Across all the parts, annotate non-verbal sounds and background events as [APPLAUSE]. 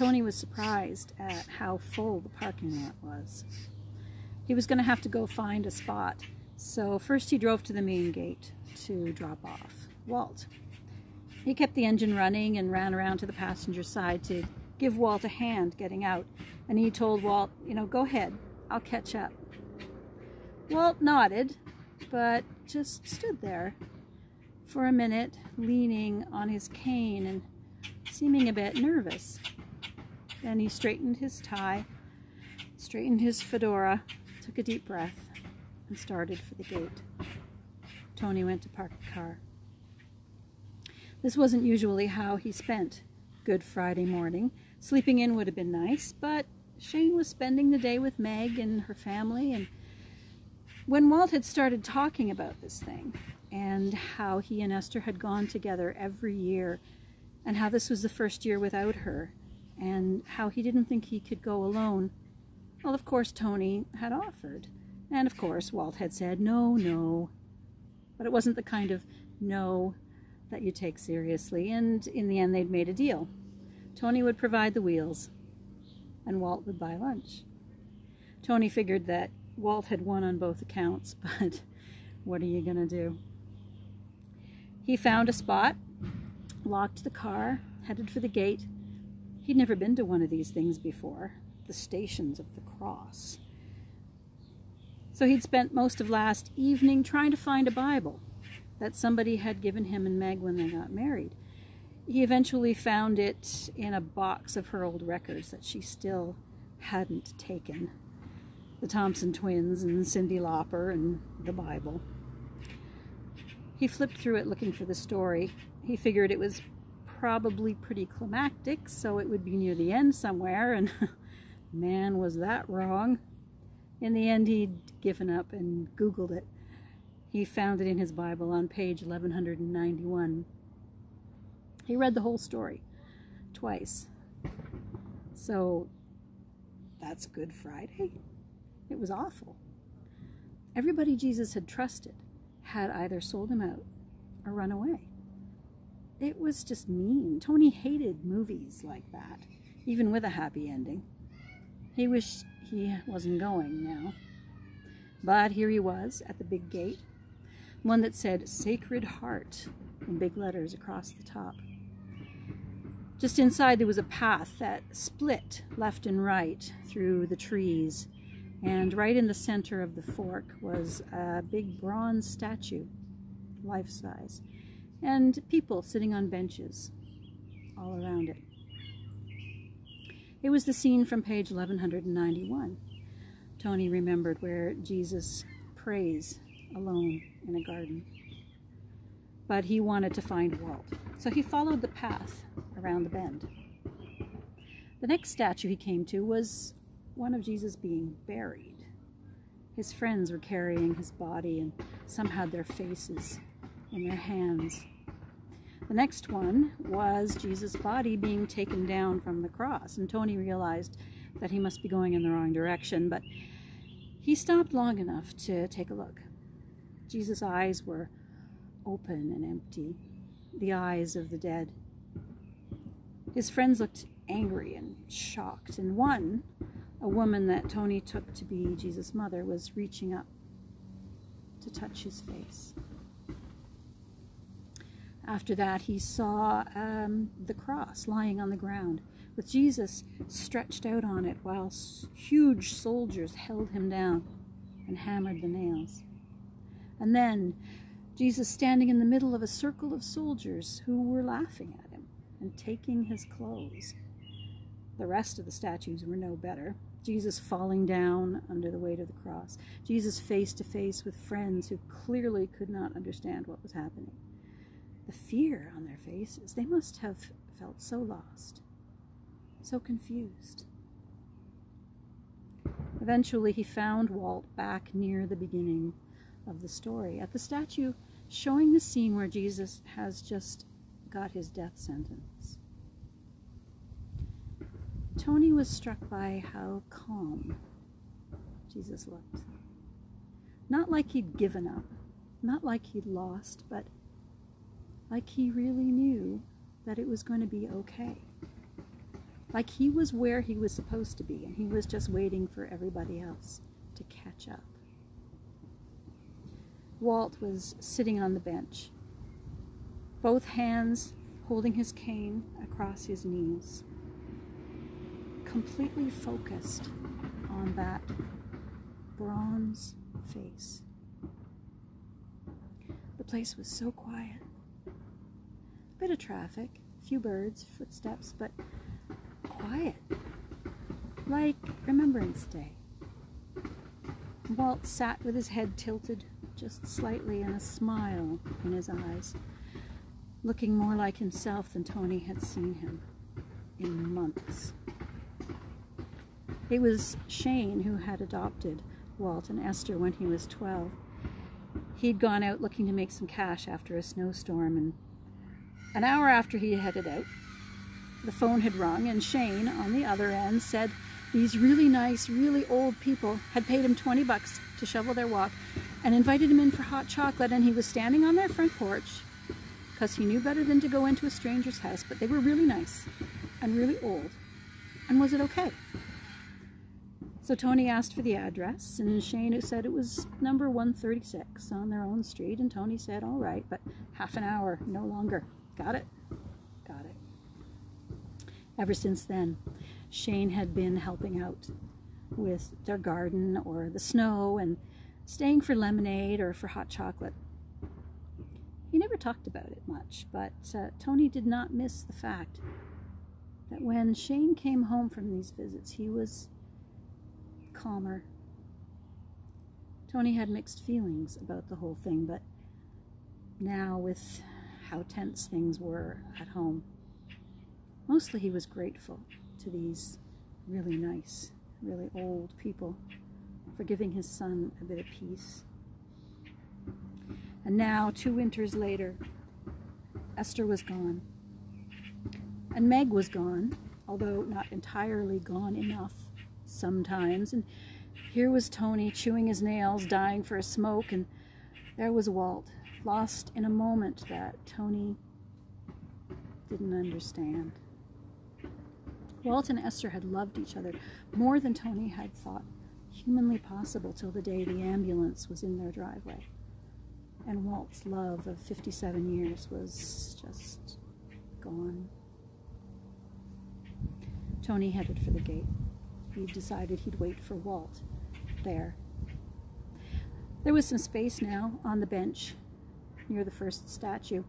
Tony was surprised at how full the parking lot was. He was going to have to go find a spot, so first he drove to the main gate to drop off Walt. He kept the engine running and ran around to the passenger side to give Walt a hand getting out, and he told Walt, you know, go ahead, I'll catch up. Walt nodded, but just stood there for a minute, leaning on his cane and seeming a bit nervous. Then he straightened his tie, straightened his fedora, took a deep breath, and started for the gate. Tony went to park the car. This wasn't usually how he spent Good Friday morning. Sleeping in would have been nice, but Shane was spending the day with Meg and her family, and when Walt had started talking about this thing, and how he and Esther had gone together every year, and how this was the first year without her, and how he didn't think he could go alone, well, of course, Tony had offered. And of course, Walt had said, no, no. But it wasn't the kind of no that you take seriously, and in the end, they'd made a deal. Tony would provide the wheels, and Walt would buy lunch. Tony figured that Walt had won on both accounts, [LAUGHS] but what are you going to do? He found a spot, locked the car, headed for the gate. He'd never been to one of these things before, the Stations of the Cross. So he'd spent most of last evening trying to find a Bible that somebody had given him and Meg when they got married. He eventually found it in a box of her old records that she still hadn't taken. The Thompson twins and Cyndi Lauper and the Bible. He flipped through it looking for the story. He figured it was probably pretty climactic, so it would be near the end somewhere, and [LAUGHS] man, was that wrong. In the end, he'd given up and Googled it. He found it in his Bible on page 1191. He read the whole story twice. So that's Good Friday. It was awful. Everybody Jesus had trusted had either sold him out or run away. It was just mean. Tony hated movies like that, even with a happy ending. He wished he wasn't going now. But here he was at the big gate, one that said Sacred Heart in big letters across the top. Just inside there was a path that split left and right through the trees, and right in the center of the fork was a big bronze statue, life-size, and people sitting on benches all around it. It was the scene from page 1191. Tony remembered where Jesus prays alone in a garden. But he wanted to find Walt, so he followed the path around the bend. The next statue he came to was one of Jesus being buried. His friends were carrying his body, and some had their faces in their hands. The next one was Jesus' body being taken down from the cross, and Tony realized that he must be going in the wrong direction, but he stopped long enough to take a look. Jesus' eyes were open and empty, the eyes of the dead. His friends looked angry and shocked, and one, a woman that Tony took to be Jesus' mother, was reaching up to touch his face. After that, he saw um, the cross lying on the ground with Jesus stretched out on it while huge soldiers held him down and hammered the nails. And then Jesus standing in the middle of a circle of soldiers who were laughing at him and taking his clothes. The rest of the statues were no better. Jesus falling down under the weight of the cross. Jesus face to face with friends who clearly could not understand what was happening. The fear on their faces, they must have felt so lost, so confused. Eventually, he found Walt back near the beginning of the story, at the statue showing the scene where Jesus has just got his death sentence. Tony was struck by how calm Jesus looked. Not like he'd given up, not like he'd lost, but like he really knew that it was going to be okay. like he was where he was supposed to be and he was just waiting for everybody else to catch up. Walt was sitting on the bench, both hands holding his cane across his knees, completely focused on that bronze face. The place was so quiet. Bit of traffic, a few birds, footsteps, but quiet. Like Remembrance Day. Walt sat with his head tilted just slightly and a smile in his eyes, looking more like himself than Tony had seen him in months. It was Shane who had adopted Walt and Esther when he was 12. He'd gone out looking to make some cash after a snowstorm, and an hour after he headed out, the phone had rung, and Shane, on the other end, said these really nice, really old people had paid him 20 bucks to shovel their walk and invited him in for hot chocolate, and he was standing on their front porch because he knew better than to go into a stranger's house, but they were really nice and really old. And was it okay? So Tony asked for the address, and Shane said it was number 136 on their own street, and Tony said, all right, but half an hour, no longer. Got it? Got it. Ever since then, Shane had been helping out with their garden or the snow and staying for lemonade or for hot chocolate. He never talked about it much, but uh, Tony did not miss the fact that when Shane came home from these visits, he was calmer. Tony had mixed feelings about the whole thing, but now with how tense things were at home, mostly he was grateful to these really nice, really old people for giving his son a bit of peace. And now, two winters later, Esther was gone. And Meg was gone, although not entirely gone enough sometimes. And here was Tony chewing his nails, dying for a smoke, and there was Walt, lost in a moment that Tony didn't understand. Walt and Esther had loved each other more than Tony had thought humanly possible till the day the ambulance was in their driveway. And Walt's love of 57 years was just gone. Tony headed for the gate. He decided he'd wait for Walt there. There was some space now on the bench near the first statue,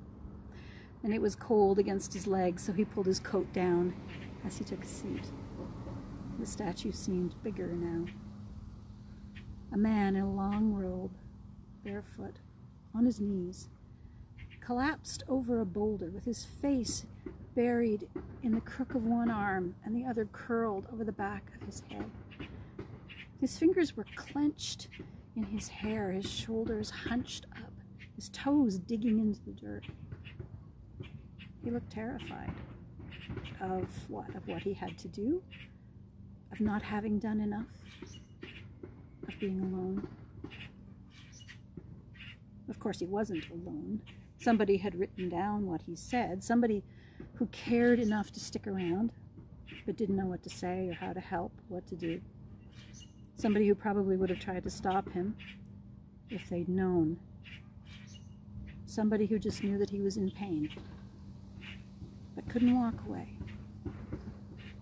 and it was cold against his legs, so he pulled his coat down as he took a seat. The statue seemed bigger now. A man in a long robe, barefoot, on his knees, collapsed over a boulder with his face buried in the crook of one arm and the other curled over the back of his head. His fingers were clenched in his hair, his shoulders hunched up, his toes digging into the dirt. He looked terrified of what? Of what he had to do? Of not having done enough? Of being alone? Of course, he wasn't alone. Somebody had written down what he said. Somebody who cared enough to stick around, but didn't know what to say or how to help, what to do. Somebody who probably would have tried to stop him if they'd known. Somebody who just knew that he was in pain, but couldn't walk away.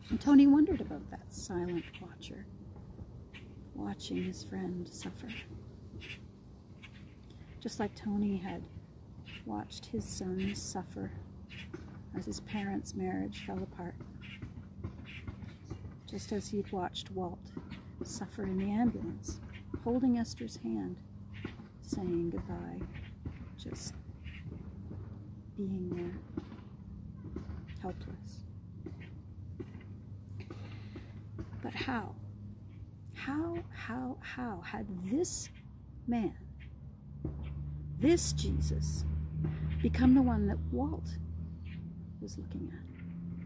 And Tony wondered about that silent watcher, watching his friend suffer. Just like Tony had watched his son suffer as his parents' marriage fell apart. Just as he'd watched Walt suffer in the ambulance, holding Esther's hand, saying goodbye, just being there, helpless. But how? How, how, how had this man, this Jesus, become the one that Walt was looking at?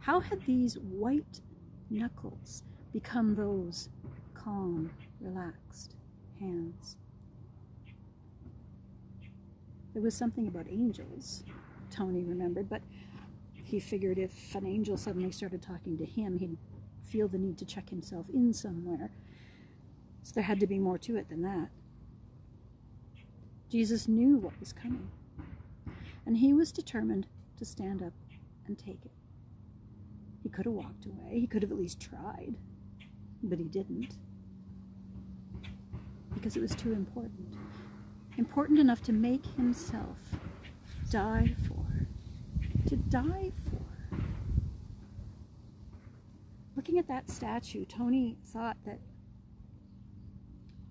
How had these white knuckles become those calm, relaxed hands? There was something about angels, Tony remembered, but he figured if an angel suddenly started talking to him, he'd feel the need to check himself in somewhere. So there had to be more to it than that. Jesus knew what was coming, and he was determined to stand up and take it. He could have walked away, he could have at least tried, but he didn't because it was too important. Important enough to make himself die for. To die for. Looking at that statue, Tony thought that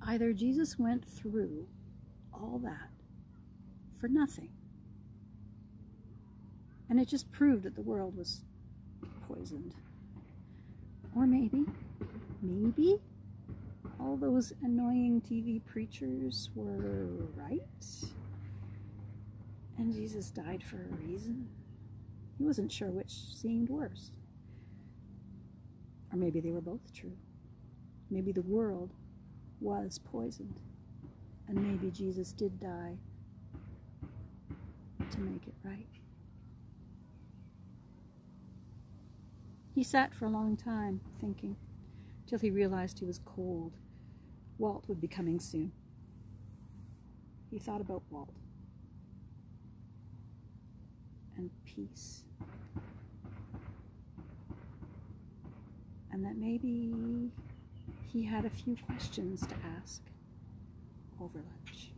either Jesus went through all that for nothing, and it just proved that the world was poisoned. Or maybe, maybe all those annoying TV preachers were right? And Jesus died for a reason? He wasn't sure which seemed worse. Or maybe they were both true. Maybe the world was poisoned. And maybe Jesus did die to make it right. He sat for a long time thinking, till he realized he was cold Walt would be coming soon. He thought about Walt and peace. And that maybe he had a few questions to ask over lunch.